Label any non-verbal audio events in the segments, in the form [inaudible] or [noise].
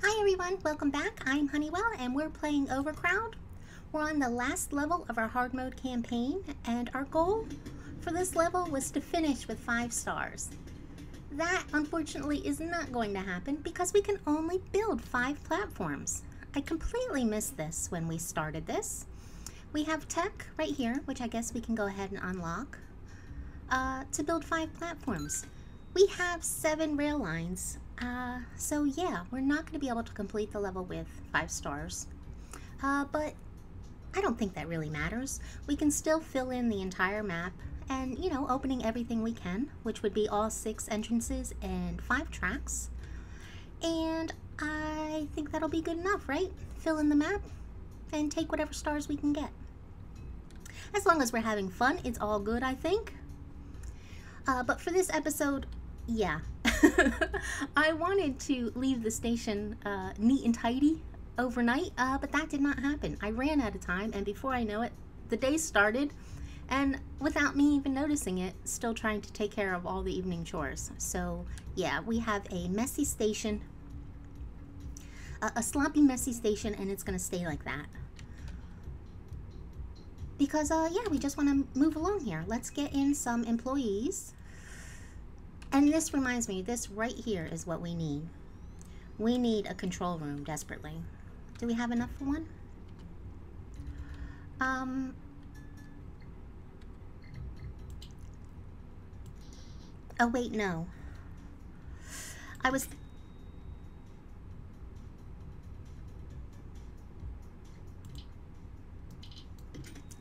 Hi everyone, welcome back. I'm Honeywell and we're playing Overcrowd. We're on the last level of our hard mode campaign and our goal for this level was to finish with 5 stars. That unfortunately is not going to happen because we can only build 5 platforms. I completely missed this when we started this. We have tech right here, which I guess we can go ahead and unlock, uh, to build 5 platforms. We have 7 rail lines uh, so yeah, we're not going to be able to complete the level with five stars. Uh, but I don't think that really matters. We can still fill in the entire map and, you know, opening everything we can, which would be all six entrances and five tracks. And I think that'll be good enough, right? Fill in the map and take whatever stars we can get. As long as we're having fun, it's all good, I think. Uh, but for this episode, yeah, [laughs] I wanted to leave the station uh, neat and tidy overnight, uh, but that did not happen. I ran out of time, and before I know it, the day started, and without me even noticing it, still trying to take care of all the evening chores. So, yeah, we have a messy station, a, a sloppy, messy station, and it's going to stay like that. Because, uh, yeah, we just want to move along here. Let's get in some employees. And this reminds me, this right here is what we need. We need a control room desperately. Do we have enough for one? Um, oh wait, no. I was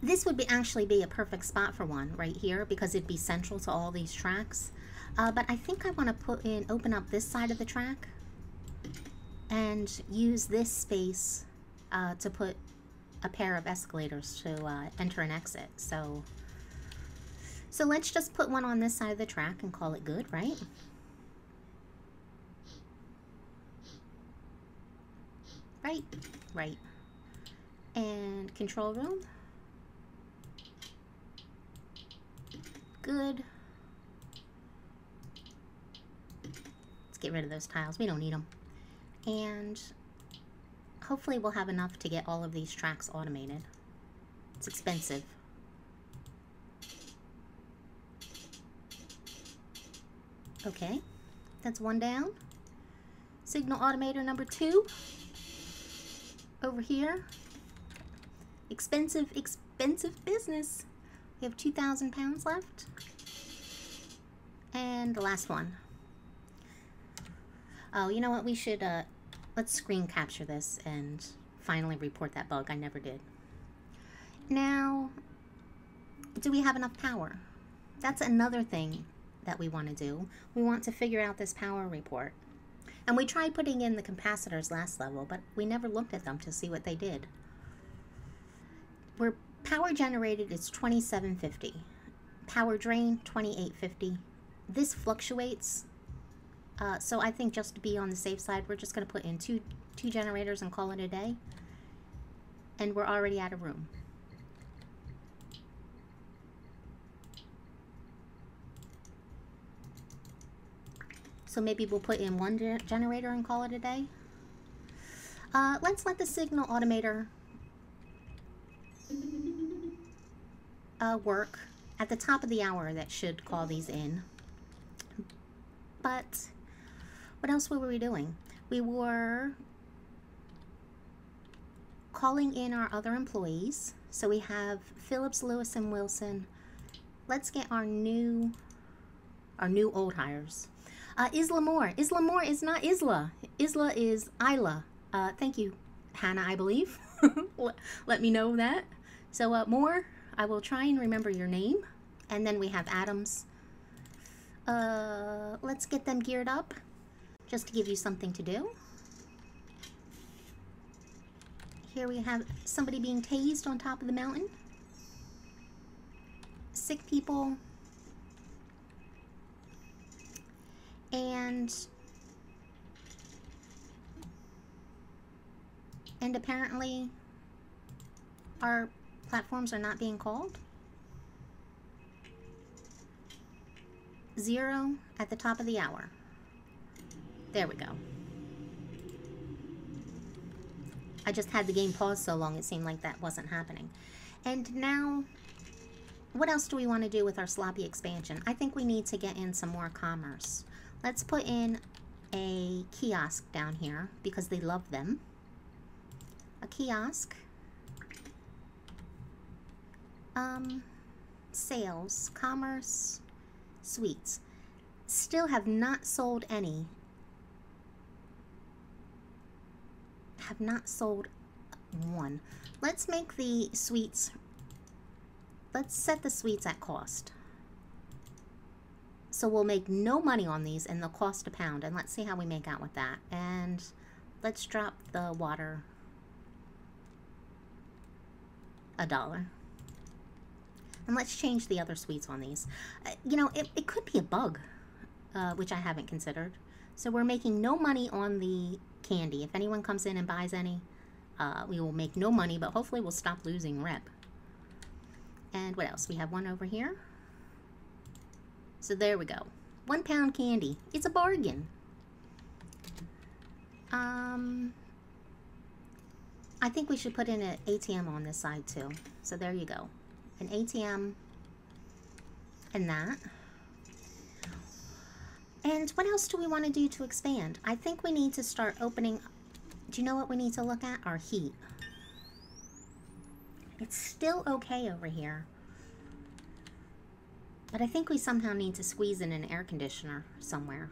this would be actually be a perfect spot for one right here because it'd be central to all these tracks. Uh, but I think I want to put in, open up this side of the track and use this space uh, to put a pair of escalators to uh, enter and exit. So, so let's just put one on this side of the track and call it good, right? Right, right. And control room. Good. Let's get rid of those tiles. We don't need them. And hopefully we'll have enough to get all of these tracks automated. It's expensive. Okay, that's one down. Signal automator number two. Over here. Expensive, expensive business. We have 2,000 pounds left. And the last one. Oh, you know what? We should, uh, let's screen capture this and finally report that bug. I never did. Now, do we have enough power? That's another thing that we want to do. We want to figure out this power report. And we tried putting in the capacitors last level, but we never looked at them to see what they did. Where power generated is 2750. Power drain, 2850. This fluctuates uh, so I think just to be on the safe side, we're just going to put in two, two generators and call it a day. And we're already out of room. So maybe we'll put in one ge generator and call it a day. Uh, let's let the signal automator uh, work. At the top of the hour, that should call these in. But what else were we doing? We were calling in our other employees. So we have Phillips, Lewis, and Wilson. Let's get our new, our new old hires. Uh, Isla Moore. Isla Moore is not Isla. Isla is Isla. Uh, thank you, Hannah, I believe. [laughs] Let me know that. So uh, Moore, I will try and remember your name. And then we have Adams. Uh, let's get them geared up just to give you something to do. Here we have somebody being tased on top of the mountain. Sick people. And and apparently our platforms are not being called. Zero at the top of the hour. There we go. I just had the game paused so long it seemed like that wasn't happening. And now, what else do we want to do with our sloppy expansion? I think we need to get in some more commerce. Let's put in a kiosk down here because they love them. A kiosk. Um, sales, commerce, sweets. Still have not sold any. Have not sold one. Let's make the sweets, let's set the sweets at cost. So we'll make no money on these and they'll cost a pound. And let's see how we make out with that. And let's drop the water a dollar. And let's change the other sweets on these. Uh, you know, it, it could be a bug, uh, which I haven't considered. So we're making no money on the candy. If anyone comes in and buys any, uh, we will make no money, but hopefully we'll stop losing rep. And what else? We have one over here. So there we go. One pound candy. It's a bargain. Um, I think we should put in an ATM on this side too. So there you go. An ATM and that. And what else do we want to do to expand? I think we need to start opening... Do you know what we need to look at? Our heat. It's still okay over here. But I think we somehow need to squeeze in an air conditioner somewhere.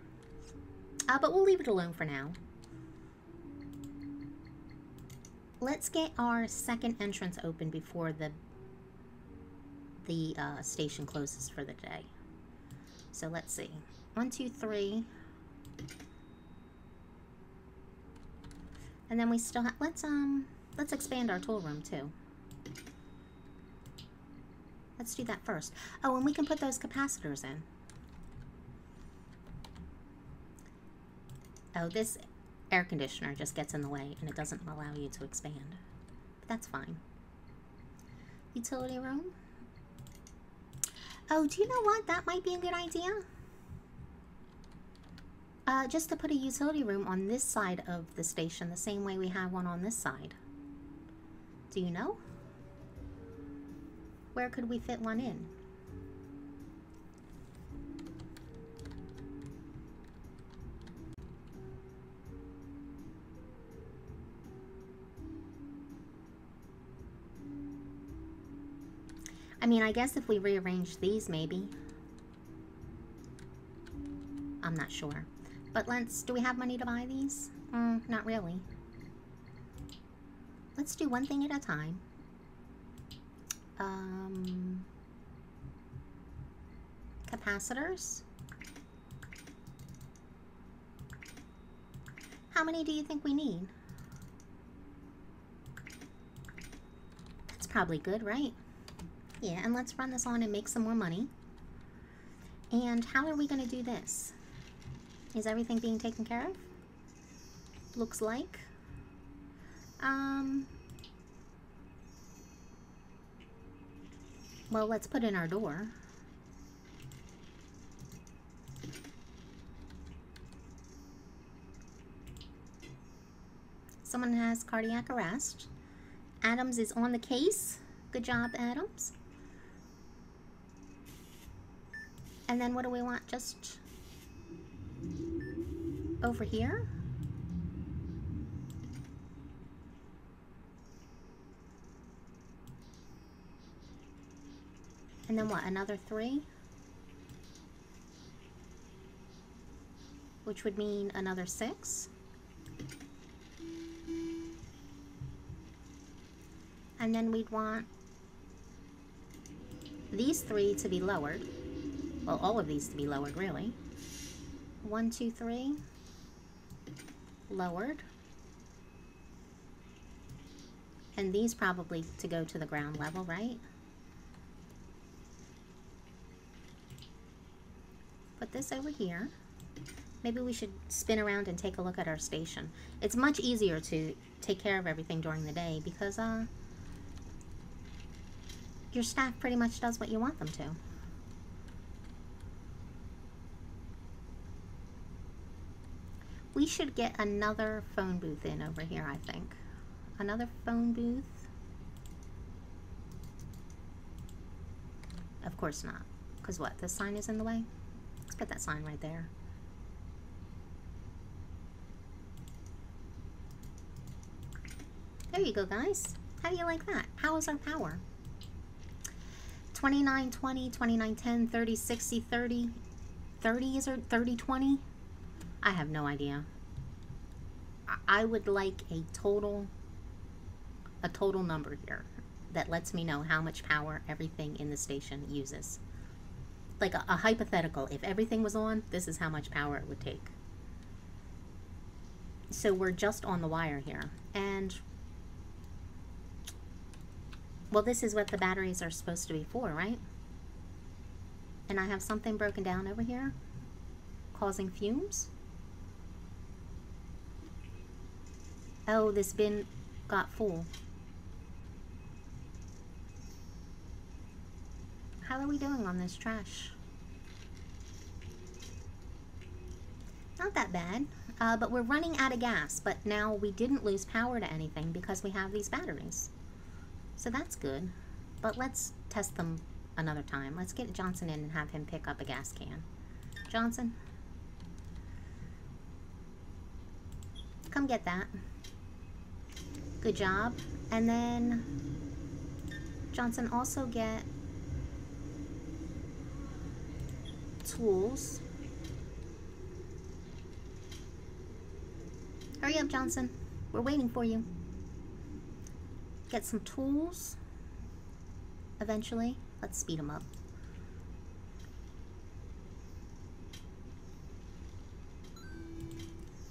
Uh, but we'll leave it alone for now. Let's get our second entrance open before the the uh, station closes for the day. So let's see. One, two, three. And then we still have, let's, um, let's expand our tool room too. Let's do that first. Oh, and we can put those capacitors in. Oh, this air conditioner just gets in the way and it doesn't allow you to expand. But that's fine. Utility room. Oh, do you know what? That might be a good idea. Uh, just to put a utility room on this side of the station, the same way we have one on this side. Do you know? Where could we fit one in? I mean, I guess if we rearrange these, maybe. I'm not sure. But let's, do we have money to buy these? Mm, not really. Let's do one thing at a time. Um, capacitors. How many do you think we need? That's probably good, right? Yeah, and let's run this on and make some more money. And how are we going to do this? Is everything being taken care of? Looks like. Um, well, let's put in our door. Someone has cardiac arrest. Adams is on the case. Good job, Adams. And then what do we want? Just over here? And then what, another three? Which would mean another six. And then we'd want these three to be lowered. Well, all of these to be lowered, really. One, two, three. Lowered. And these probably to go to the ground level, right? Put this over here. Maybe we should spin around and take a look at our station. It's much easier to take care of everything during the day because uh, your staff pretty much does what you want them to. We should get another phone booth in over here, I think. another phone booth. Of course not. Because what? This sign is in the way? Let's put that sign right there. There you go, guys. How do you like that? How is our power? 29, 20, 29, 10, 30, 60, 30. 30 is or 30, 20? I have no idea. I would like a total, a total number here that lets me know how much power everything in the station uses. Like a, a hypothetical, if everything was on, this is how much power it would take. So we're just on the wire here. And well, this is what the batteries are supposed to be for, right? And I have something broken down over here causing fumes. Oh, this bin got full. How are we doing on this trash? Not that bad, uh, but we're running out of gas. But now we didn't lose power to anything because we have these batteries. So that's good. But let's test them another time. Let's get Johnson in and have him pick up a gas can. Johnson? Come get that. Good job. And then Johnson also get tools. Hurry up, Johnson. We're waiting for you get some tools eventually. Let's speed them up.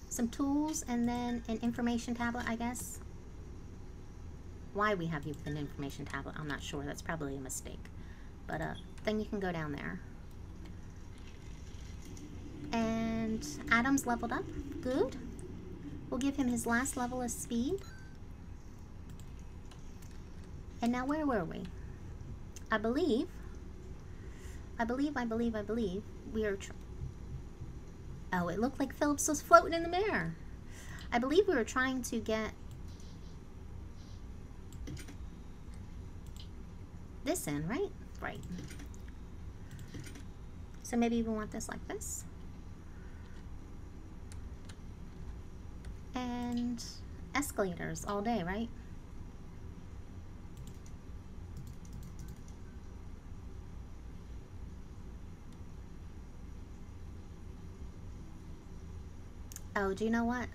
Some tools and then an information tablet, I guess. Why we have you with an information tablet, I'm not sure. That's probably a mistake. But uh, then you can go down there. And Adams leveled up. Good. We'll give him his last level of speed. And now where were we? I believe, I believe, I believe, I believe we are. oh, it looked like Phillips was floating in the mirror. I believe we were trying to get this in, right? Right. So maybe we want this like this. And escalators all day, right? Oh, do you know what?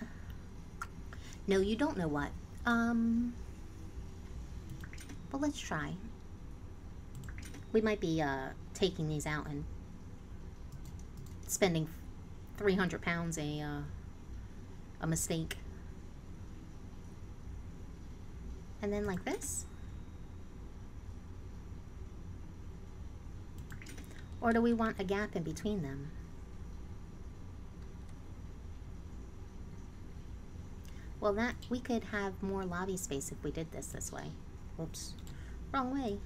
No, you don't know what. Um, but let's try. We might be uh, taking these out and spending 300 pounds a, uh, a mistake. And then like this. Or do we want a gap in between them? Well, that we could have more lobby space if we did this this way. Oops. Wrong way.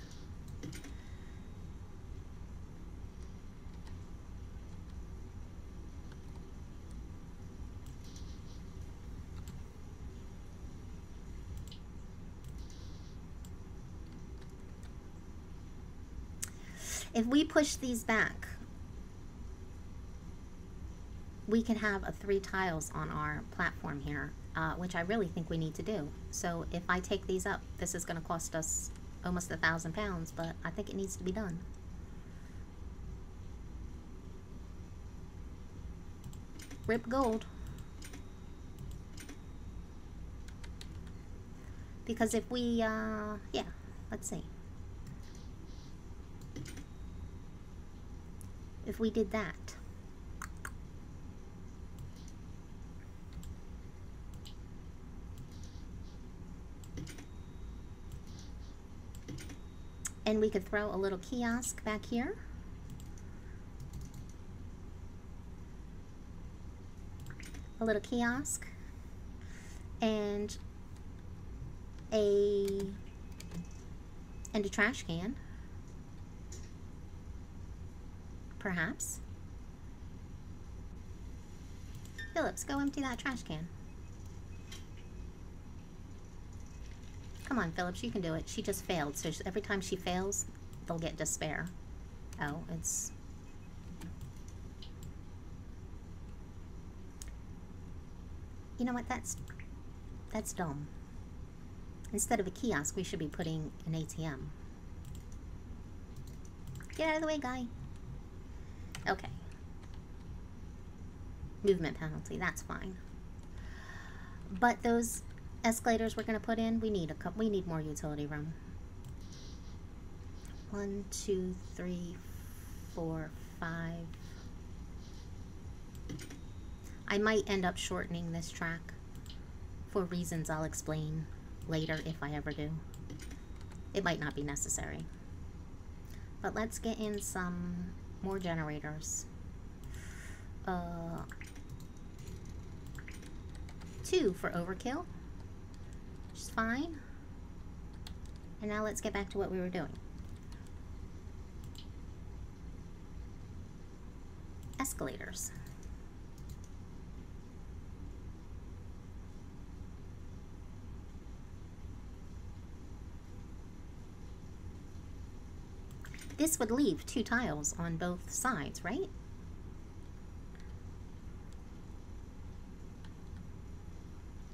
If we push these back, we can have a three tiles on our platform here uh, which I really think we need to do. So if I take these up, this is going to cost us almost a thousand pounds, but I think it needs to be done. Rip gold. Because if we, uh, yeah, let's see. If we did that, And we could throw a little kiosk back here. A little kiosk. And a and a trash can. Perhaps. Phillips, go empty that trash can. Come on, Phillips, you can do it. She just failed, so every time she fails, they'll get despair. Oh, it's... You know what, that's... That's dumb. Instead of a kiosk, we should be putting an ATM. Get out of the way, guy. Okay. Movement penalty, that's fine. But those escalators we're going to put in, we need a couple, we need more utility room. One, two, three, four, five. I might end up shortening this track for reasons I'll explain later if I ever do. It might not be necessary. But let's get in some more generators. Uh, two for overkill, which is fine. And now let's get back to what we were doing. Escalators. This would leave two tiles on both sides, right?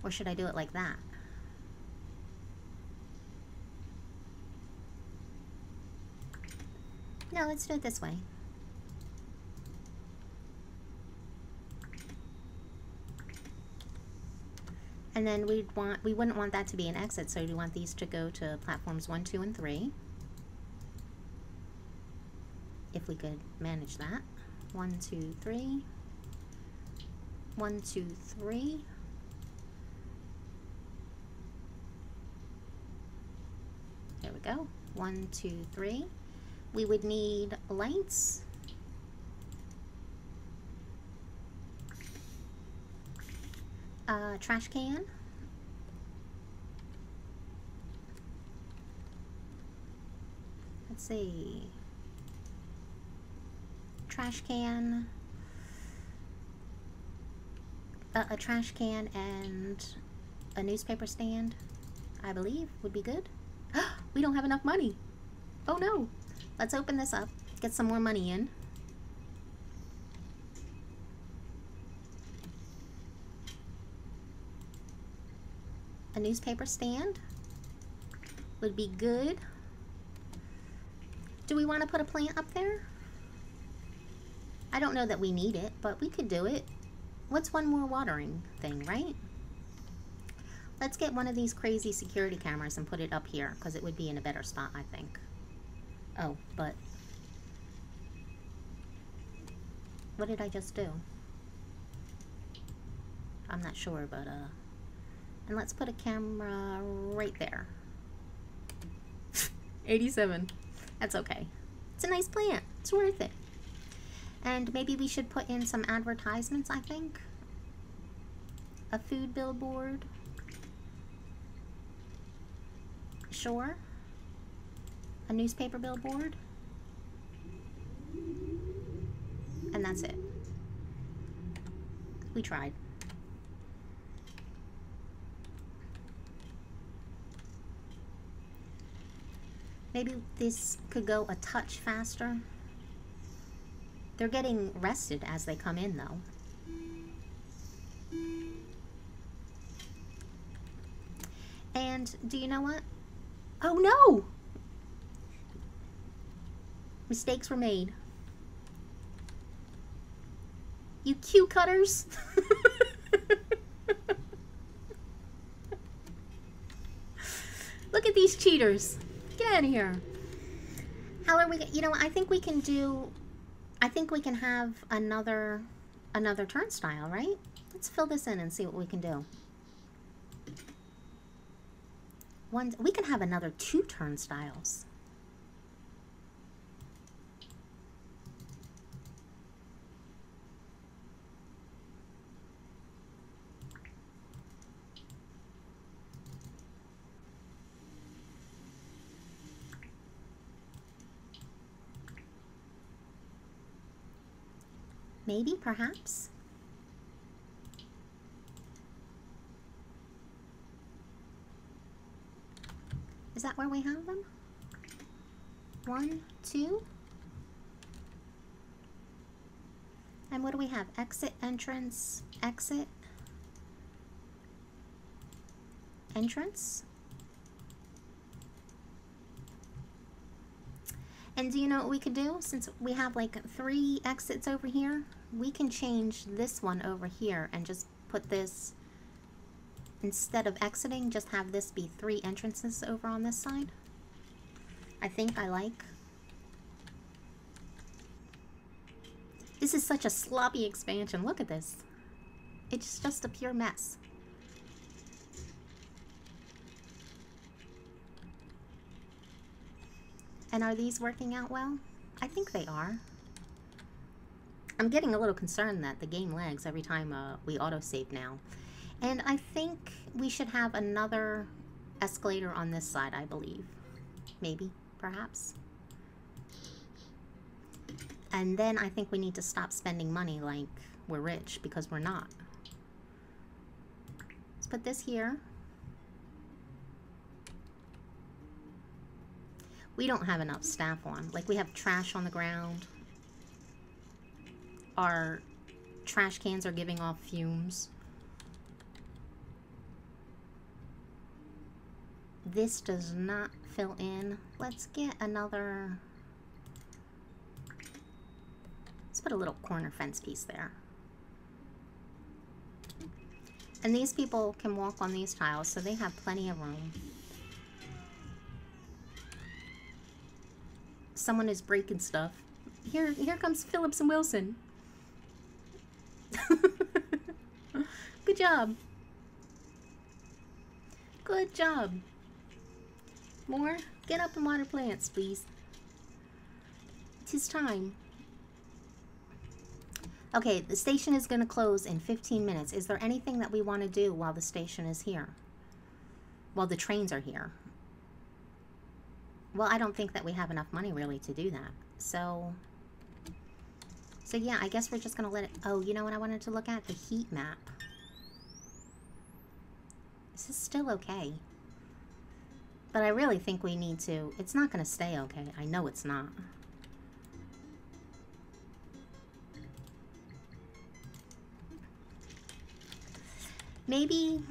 Or should I do it like that? No, let's do it this way. And then we'd want, we wouldn't want that to be an exit, so we want these to go to platforms one, two, and three. If we could manage that. One, two, three. One, two, three. There we go. One, two, three. We would need lights. Uh, trash can. Let's see. Trash can. Uh, a trash can and a newspaper stand, I believe, would be good. [gasps] we don't have enough money. Oh no. Let's open this up, get some more money in. A newspaper stand would be good. Do we want to put a plant up there? I don't know that we need it, but we could do it. What's one more watering thing, right? Let's get one of these crazy security cameras and put it up here because it would be in a better spot, I think. Oh, but... What did I just do? I'm not sure, but, uh... And let's put a camera right there. [laughs] 87. That's okay. It's a nice plant. It's worth it. And maybe we should put in some advertisements, I think. A food billboard. Sure. A newspaper billboard. And that's it. We tried. Maybe this could go a touch faster. They're getting rested as they come in, though. And do you know what? Oh no! Mistakes were made. You queue cutters! Look at these cheaters. Get out of here. How are we, you know, I think we can do I think we can have another another turnstile, right? Let's fill this in and see what we can do. One, we can have another two turnstiles. Maybe, perhaps? Is that where we have them? One, two. And what do we have? Exit, entrance, exit, entrance. And do you know what we could do? Since we have like three exits over here, we can change this one over here and just put this, instead of exiting, just have this be three entrances over on this side. I think I like. This is such a sloppy expansion. Look at this. It's just a pure mess. And are these working out well? I think they are. I'm getting a little concerned that the game lags every time uh, we autosave now. And I think we should have another escalator on this side, I believe. Maybe, perhaps. And then I think we need to stop spending money like we're rich, because we're not. Let's put this here. We don't have enough staff on. Like, we have trash on the ground. Our trash cans are giving off fumes. This does not fill in. Let's get another... Let's put a little corner fence piece there. And these people can walk on these tiles, so they have plenty of room. Someone is breaking stuff. Here, here comes Phillips and Wilson. [laughs] Good job. Good job. More? Get up and water plants, please. Tis time. Okay, the station is going to close in 15 minutes. Is there anything that we want to do while the station is here? While the trains are here? Well, I don't think that we have enough money really to do that. So, so yeah, I guess we're just going to let it... Oh, you know what I wanted to look at? The heat map. This is still okay. But I really think we need to... It's not going to stay okay. I know it's not. Maybe...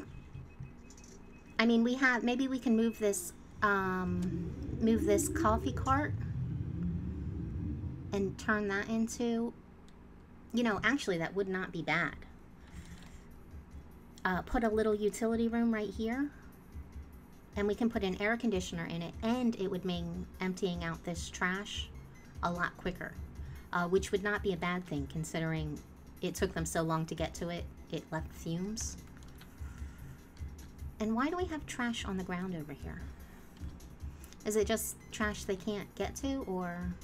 I mean, we have... Maybe we can move this um, move this coffee cart and turn that into, you know, actually that would not be bad. Uh, put a little utility room right here and we can put an air conditioner in it and it would make emptying out this trash a lot quicker, uh, which would not be a bad thing considering it took them so long to get to it. It left fumes. And why do we have trash on the ground over here? Is it just trash they can't get to, or...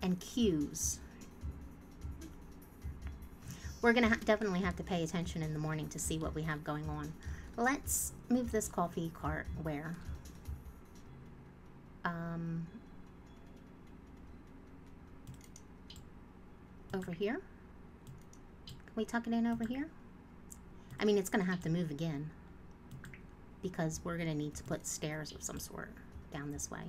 And queues. We're going to ha definitely have to pay attention in the morning to see what we have going on. Let's move this coffee cart where? Um, over here? Can we tuck it in over here? I mean, it's going to have to move again because we're going to need to put stairs of some sort down this way.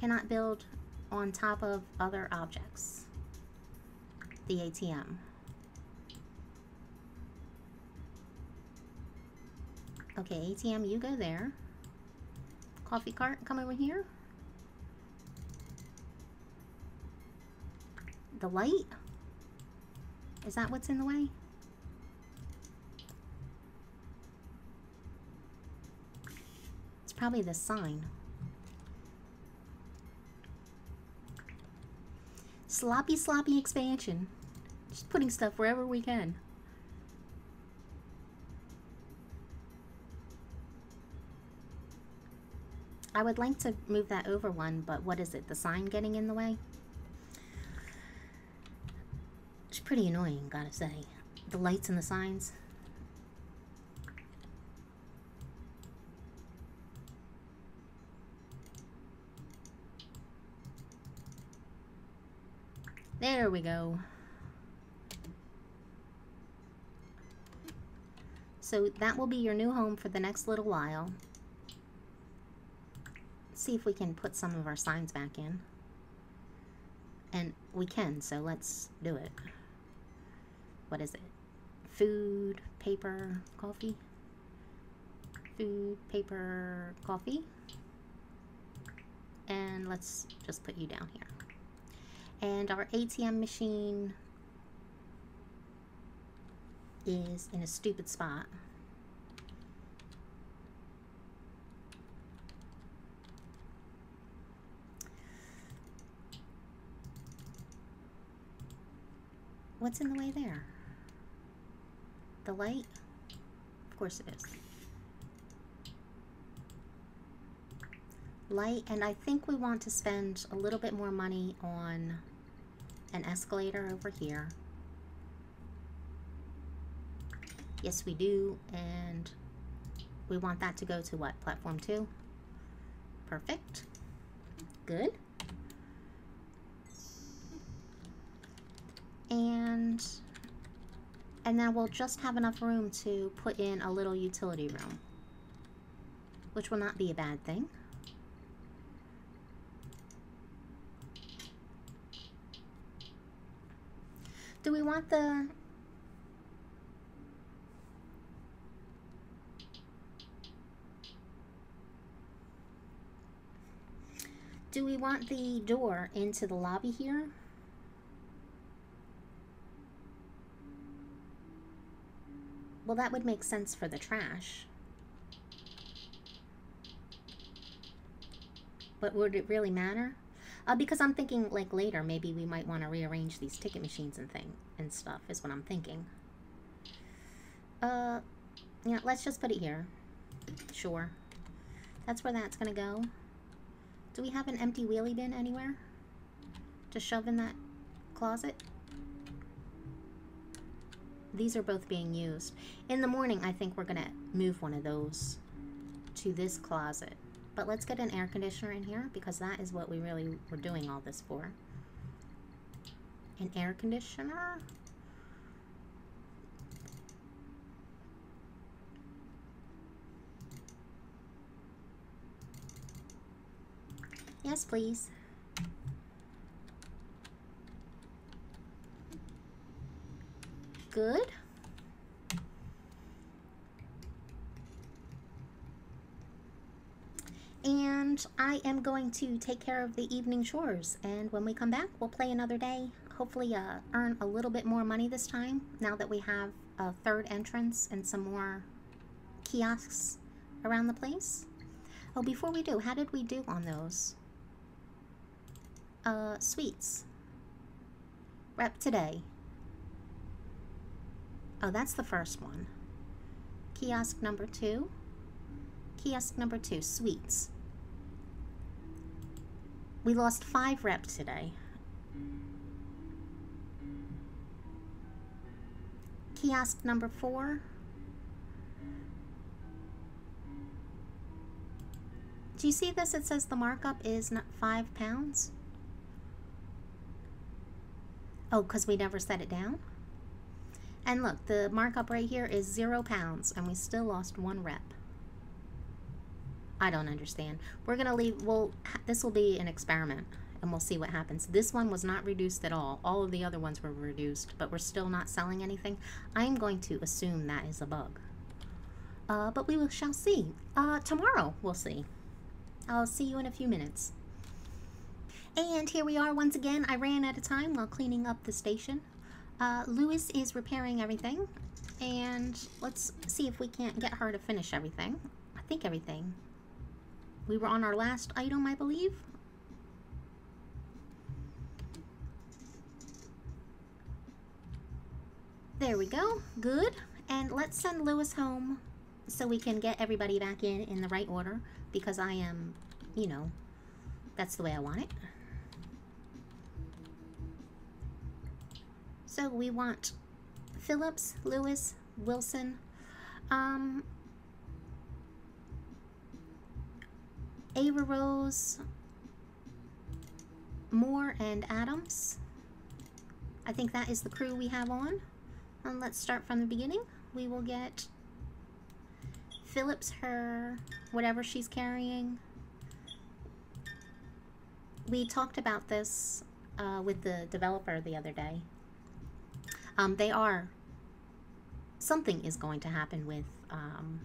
Cannot build on top of other objects. The ATM. Okay, ATM, you go there. Coffee cart, come over here. The light? Is that what's in the way? Probably the sign. Sloppy, sloppy expansion. Just putting stuff wherever we can. I would like to move that over one, but what is it? The sign getting in the way? It's pretty annoying, gotta say. The lights and the signs. There we go. So that will be your new home for the next little while. see if we can put some of our signs back in. And we can, so let's do it. What is it? Food, paper, coffee? Food, paper, coffee. And let's just put you down here. And our ATM machine is in a stupid spot. What's in the way there? The light? Of course it is. Light, and I think we want to spend a little bit more money on an escalator over here. Yes, we do, and we want that to go to what? Platform 2? Perfect. Good. And and then we'll just have enough room to put in a little utility room, which will not be a bad thing. Do we want the... Do we want the door into the lobby here? Well, that would make sense for the trash. But would it really matter? Uh, because I'm thinking, like, later, maybe we might want to rearrange these ticket machines and thing and stuff, is what I'm thinking. Uh, yeah, let's just put it here. Sure. That's where that's gonna go. Do we have an empty wheelie bin anywhere? To shove in that closet? These are both being used. In the morning, I think we're going to move one of those to this closet. But let's get an air conditioner in here because that is what we really were doing all this for. An air conditioner? Yes, please. good. And I am going to take care of the evening chores. And when we come back, we'll play another day. Hopefully uh, earn a little bit more money this time, now that we have a third entrance and some more kiosks around the place. Oh, before we do, how did we do on those? Uh, sweets. Rep today. Oh, that's the first one. Kiosk number two. Kiosk number two, sweets. We lost five reps today. Kiosk number four. Do you see this? It says the markup is not five pounds. Oh, because we never set it down? And look, the markup right here is zero pounds, and we still lost one rep. I don't understand. We're going to leave, well, this will be an experiment, and we'll see what happens. This one was not reduced at all. All of the other ones were reduced, but we're still not selling anything. I'm going to assume that is a bug. Uh, but we will, shall see. Uh, tomorrow, we'll see. I'll see you in a few minutes. And here we are once again. I ran out of time while cleaning up the station. Uh, Lewis is repairing everything, and let's see if we can't get her to finish everything. I think everything. We were on our last item, I believe. There we go. Good. And let's send Lewis home so we can get everybody back in in the right order because I am, you know, that's the way I want it. So we want Phillips, Lewis, Wilson, um, Ava Rose, Moore, and Adams. I think that is the crew we have on. And let's start from the beginning. We will get Phillips her whatever she's carrying. We talked about this uh, with the developer the other day. Um, they are something is going to happen with um,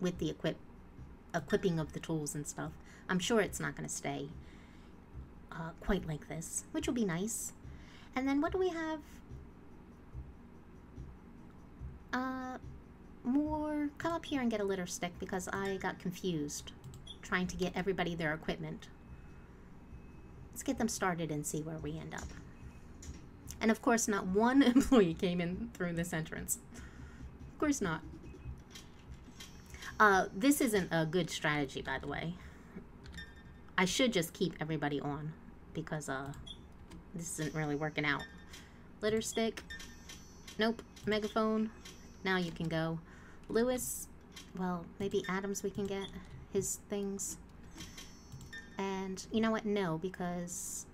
with the equip equipping of the tools and stuff. I'm sure it's not going to stay uh, quite like this, which will be nice. And then what do we have? Uh, more. Come up here and get a litter stick because I got confused trying to get everybody their equipment. Let's get them started and see where we end up. And of course, not one [laughs] employee came in through this entrance. Of course not. Uh, this isn't a good strategy, by the way. I should just keep everybody on because uh, this isn't really working out. Litter stick. Nope. Megaphone. Now you can go. Lewis. Well, maybe Adams we can get his things. And you know what? No, because...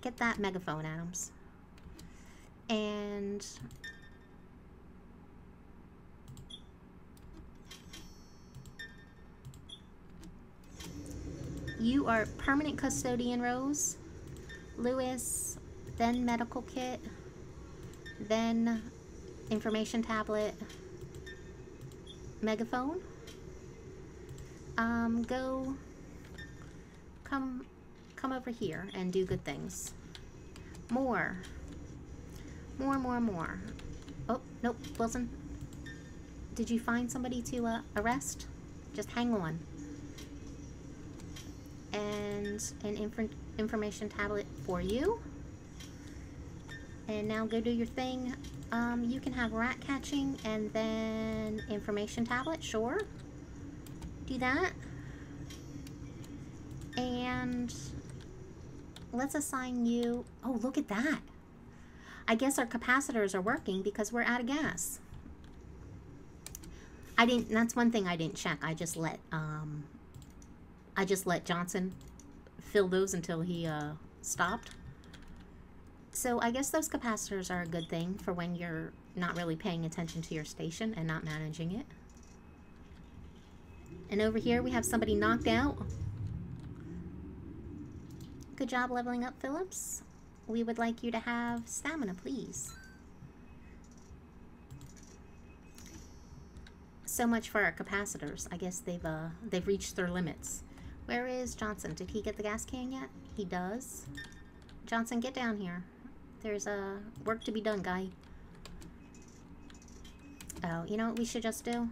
Get that megaphone, Adams. And... You are permanent custodian, Rose. Lewis, then medical kit, then information tablet, megaphone. Um, go, come, come over here and do good things. More, more, more, more. Oh, nope, Wilson. Did you find somebody to uh, arrest? Just hang on. And an inf information tablet for you. And now go do your thing. Um, you can have rat catching and then information tablet, sure. Do that. And let's assign you, oh, look at that. I guess our capacitors are working because we're out of gas. I didn't, that's one thing I didn't check. I just let, um, I just let Johnson fill those until he, uh, stopped. So I guess those capacitors are a good thing for when you're not really paying attention to your station and not managing it. And over here we have somebody knocked out. Good job leveling up, Phillips. We would like you to have stamina, please. So much for our capacitors. I guess they've uh, they've reached their limits. Where is Johnson? Did he get the gas can yet? He does. Johnson, get down here. There's uh, work to be done, guy. Oh, you know what we should just do?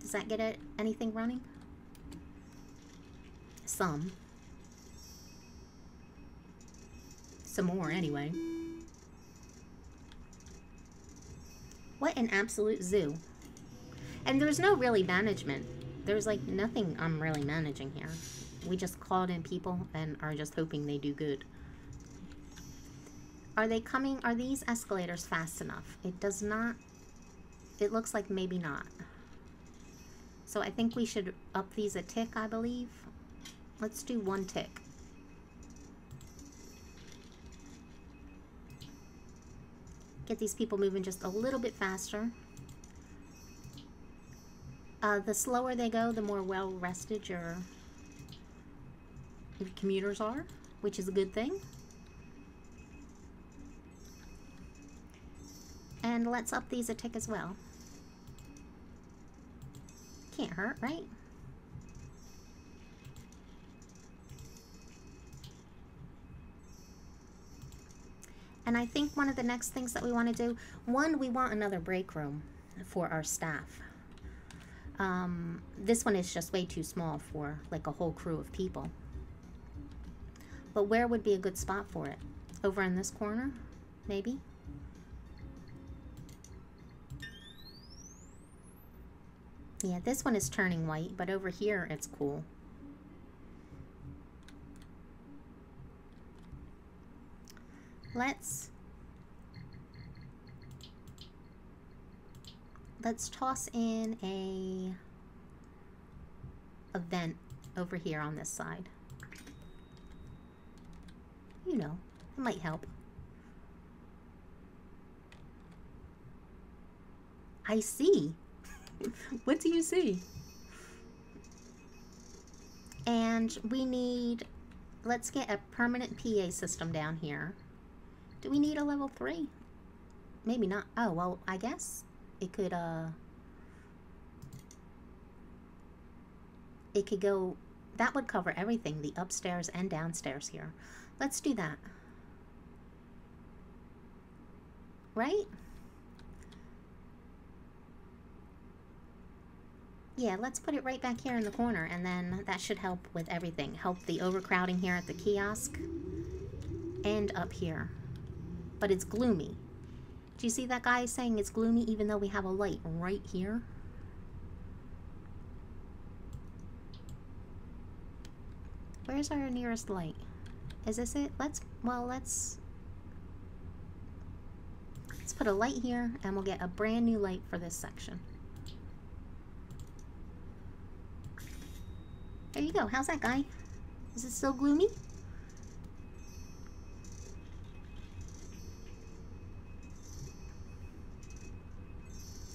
Does that get it? Anything running? Some. Some more, anyway. What an absolute zoo. And there's no really management there's like nothing I'm really managing here. We just called in people and are just hoping they do good. Are they coming? Are these escalators fast enough? It does not. It looks like maybe not. So I think we should up these a tick, I believe. Let's do one tick. Get these people moving just a little bit faster. Uh, the slower they go, the more well-rested your, your commuters are, which is a good thing. And let's up these a tick as well. Can't hurt, right? And I think one of the next things that we want to do, one, we want another break room for our staff. Um, this one is just way too small for like a whole crew of people. But where would be a good spot for it? Over in this corner, maybe? Yeah, this one is turning white, but over here it's cool. Let's let's toss in a, a vent over here on this side. You know, it might help. I see. [laughs] what do you see? And we need, let's get a permanent PA system down here. Do we need a level 3? Maybe not. Oh, well, I guess it could, uh... It could go... That would cover everything, the upstairs and downstairs here. Let's do that. Right? Yeah, let's put it right back here in the corner, and then that should help with everything. Help the overcrowding here at the kiosk, and up here. But it's gloomy. Do you see that guy saying it's gloomy even though we have a light right here? Where's our nearest light? Is this it? Let's, well, let's, let's put a light here and we'll get a brand new light for this section. There you go. How's that guy? Is it still gloomy?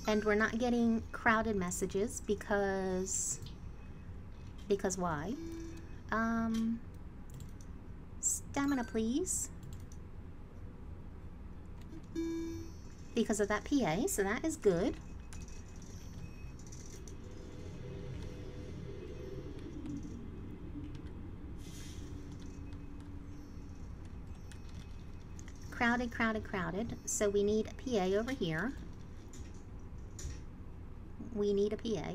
And we're not getting crowded messages because... Because why? Um... Stamina, please. Because of that PA, so that is good. crowded, crowded, crowded. So we need a PA over here. We need a PA.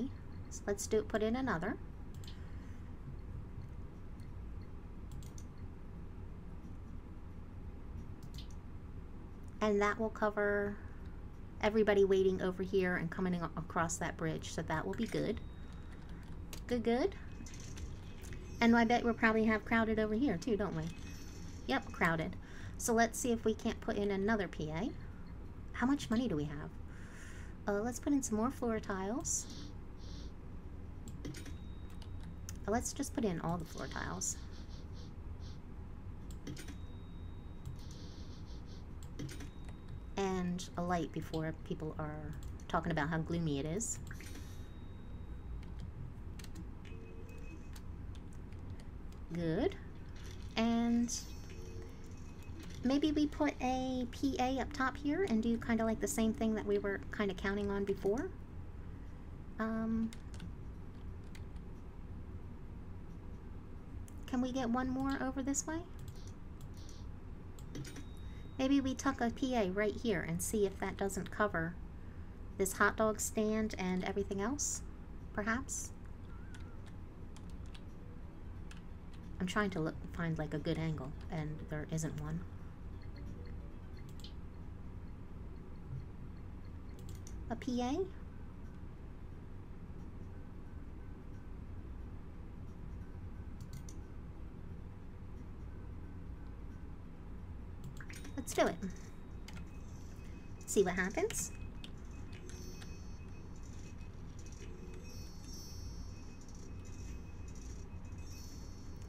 So let's do put in another. And that will cover everybody waiting over here and coming across that bridge. So that will be good. Good, good. And I bet we'll probably have crowded over here too, don't we? Yep, crowded. So let's see if we can't put in another PA. How much money do we have? Uh, let's put in some more floor tiles. Uh, let's just put in all the floor tiles. And a light before people are talking about how gloomy it is. Good. And maybe we put a PA up top here and do kind of like the same thing that we were kind of counting on before. Um, can we get one more over this way? Maybe we tuck a PA right here and see if that doesn't cover this hot dog stand and everything else, perhaps? I'm trying to look, find like a good angle and there isn't one. A PA? Let's do it. See what happens.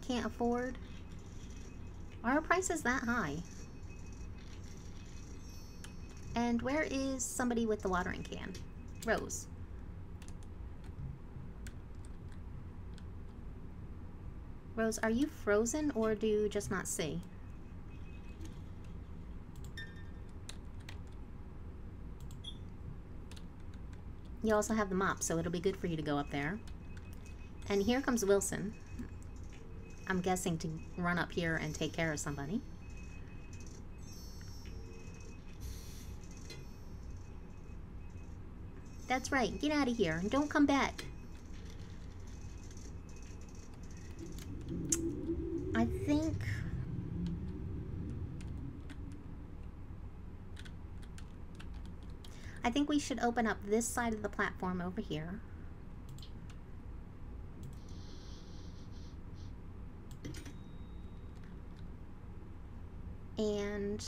Can't afford. Are our prices that high? And where is somebody with the watering can? Rose. Rose, are you frozen or do you just not see? You also have the mop, so it'll be good for you to go up there. And here comes Wilson. I'm guessing to run up here and take care of somebody. That's right. Get out of here and don't come back. I think... I think we should open up this side of the platform over here. And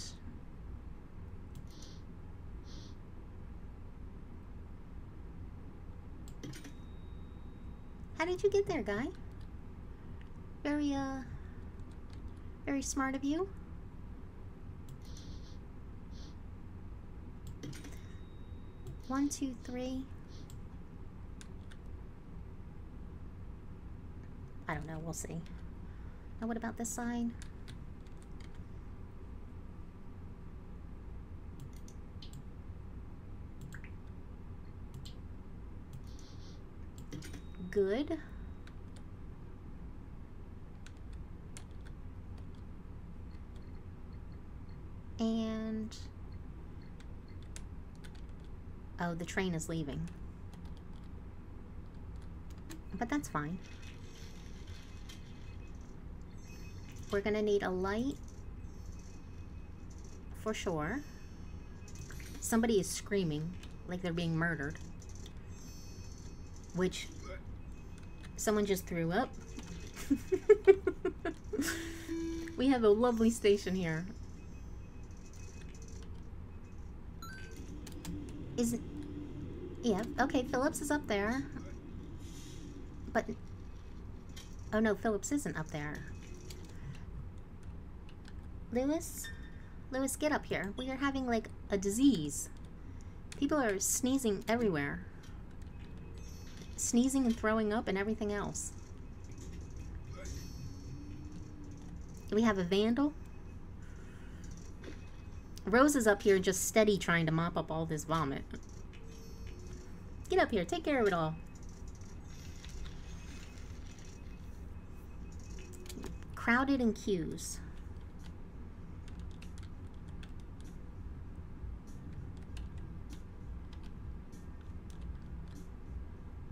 did you get there, guy? Very, uh, very smart of you. One, two, three. I don't know, we'll see. Now what about this sign? Good. And... Oh, the train is leaving. But that's fine. We're gonna need a light for sure. Somebody is screaming like they're being murdered. Which someone just threw up. [laughs] we have a lovely station here. Is it? Yeah, okay, Phillips is up there. But... Oh no, Phillips isn't up there. Lewis? Lewis, get up here. We are having, like, a disease. People are sneezing everywhere. Sneezing and throwing up and everything else. We have a vandal. Rose is up here just steady trying to mop up all this vomit. Get up here. Take care of it all. Crowded in queues.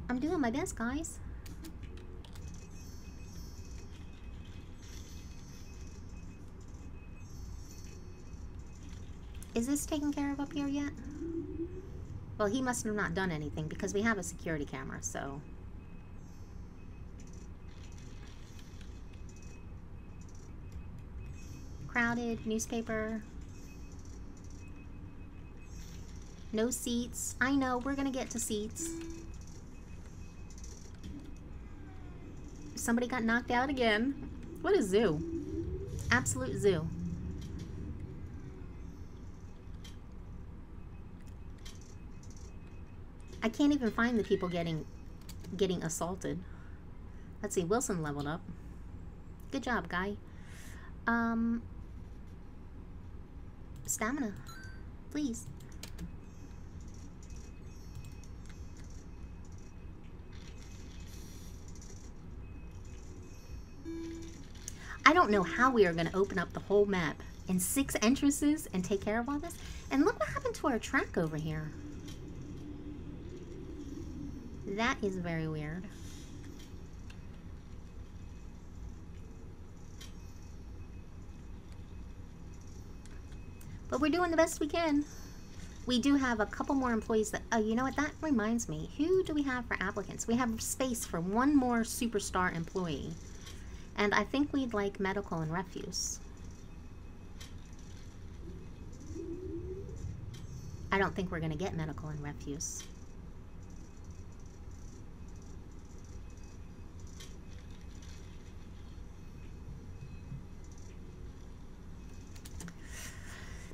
I'm doing my best, guys. Is this taken care of up here yet? Well, he must have not done anything because we have a security camera, so... Crowded, newspaper. No seats. I know, we're gonna get to seats. Somebody got knocked out again. What a zoo. Absolute zoo. I can't even find the people getting getting assaulted. Let's see, Wilson leveled up. Good job, guy. Um, stamina, please. I don't know how we are going to open up the whole map in six entrances and take care of all this. And look what happened to our track over here. That is very weird. But we're doing the best we can. We do have a couple more employees that... Oh, you know what? That reminds me. Who do we have for applicants? We have space for one more superstar employee. And I think we'd like medical and refuse. I don't think we're going to get medical and refuse.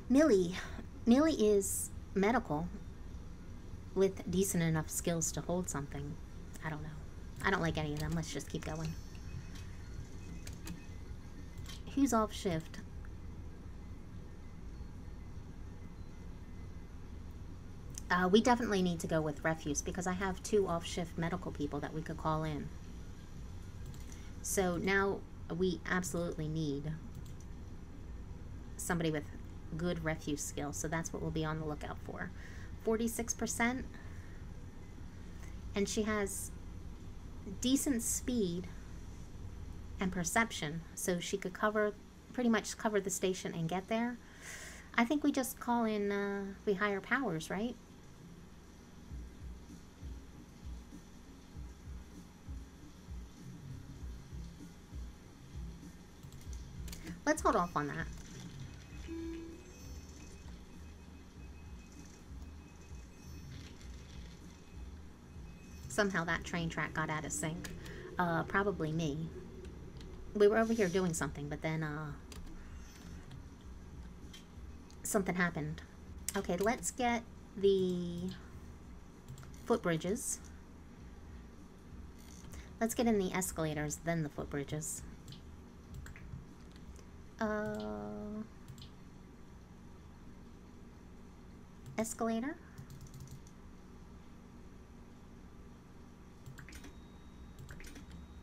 Millie. Millie is medical with decent enough skills to hold something. I don't know. I don't like any of them. Let's just keep going. Who's off shift? Uh, we definitely need to go with refuse because I have two off-shift medical people that we could call in. So now we absolutely need somebody with good refuse skills. So that's what we'll be on the lookout for. 46%. And she has decent speed and perception so she could cover pretty much cover the station and get there. I think we just call in uh, we hire powers right? Let's hold off on that. Somehow that train track got out of sync. Uh, probably me we were over here doing something, but then uh, something happened. Okay, let's get the footbridges. Let's get in the escalators, then the footbridges. Uh, escalator.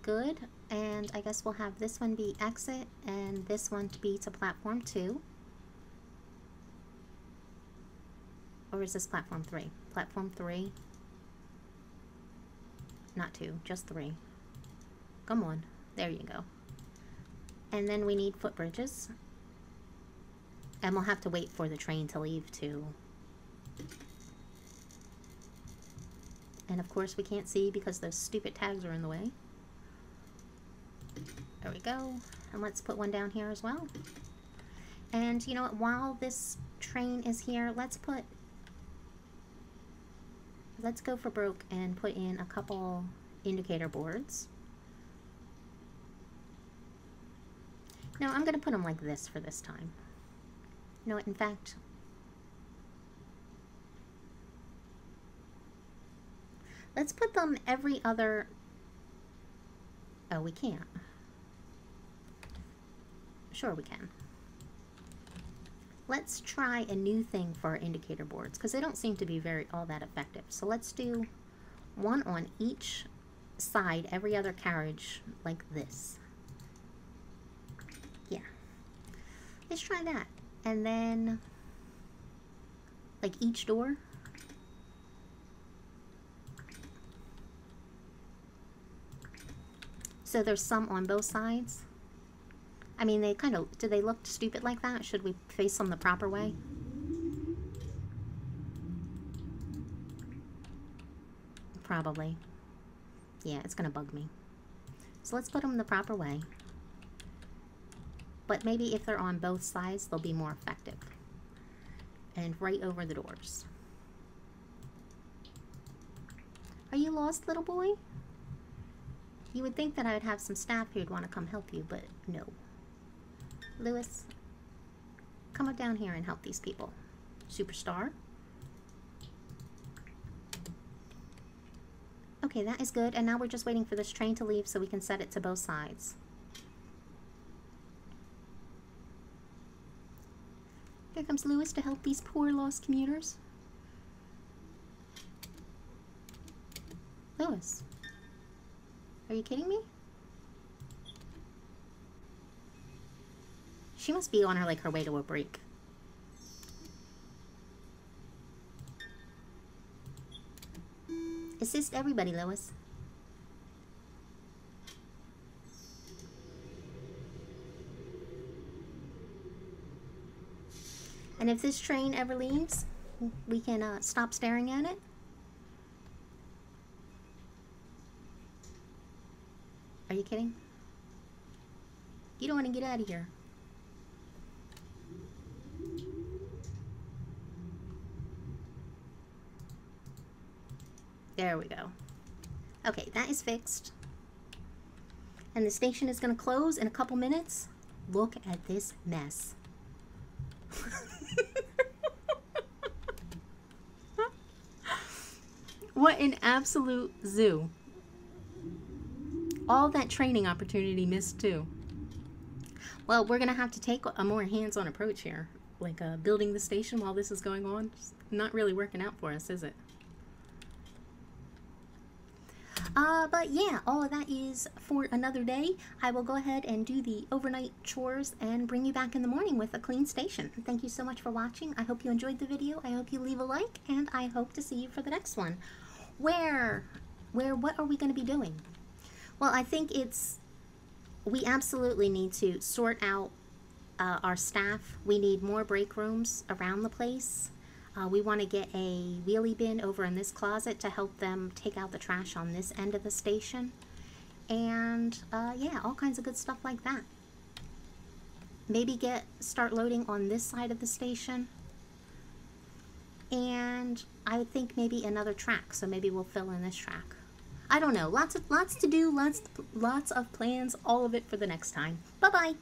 Good. And I guess we'll have this one be exit and this one to be to platform two. Or is this platform three? Platform three. Not two, just three. Come on. There you go. And then we need footbridges. And we'll have to wait for the train to leave too. And of course we can't see because those stupid tags are in the way. We go. And let's put one down here as well. And you know what, while this train is here, let's put, let's go for broke and put in a couple indicator boards. No, I'm going to put them like this for this time. No, in fact, let's put them every other, oh, we can't. Sure we can. Let's try a new thing for our indicator boards because they don't seem to be very all that effective. So let's do one on each side, every other carriage like this. Yeah. Let's try that. And then like each door. So there's some on both sides. I mean, they kind of, do they look stupid like that? Should we face them the proper way? Probably. Yeah, it's going to bug me. So let's put them the proper way. But maybe if they're on both sides, they'll be more effective. And right over the doors. Are you lost, little boy? You would think that I would have some staff who'd want to come help you, but no. Lewis, come up down here and help these people. Superstar. Okay, that is good. And now we're just waiting for this train to leave so we can set it to both sides. Here comes Lewis to help these poor lost commuters. Lewis. Are you kidding me? She must be on her like her way to a break. Assist everybody, Lois. And if this train ever leaves, we can uh, stop staring at it. Are you kidding? You don't want to get out of here. There we go. Okay, that is fixed. And the station is going to close in a couple minutes. Look at this mess. [laughs] what an absolute zoo. All that training opportunity missed too. Well, we're going to have to take a more hands-on approach here. Like uh, building the station while this is going on. Not really working out for us, is it? Uh, but yeah, all of that is for another day. I will go ahead and do the overnight chores and bring you back in the morning with a clean station. Thank you so much for watching. I hope you enjoyed the video. I hope you leave a like, and I hope to see you for the next one. Where, where, what are we going to be doing? Well, I think it's, we absolutely need to sort out uh, our staff. We need more break rooms around the place. Uh, we want to get a wheelie bin over in this closet to help them take out the trash on this end of the station. And uh, yeah, all kinds of good stuff like that. Maybe get start loading on this side of the station. And I would think maybe another track, so maybe we'll fill in this track. I don't know. Lots of lots to do, lots lots of plans, all of it for the next time. Bye-bye.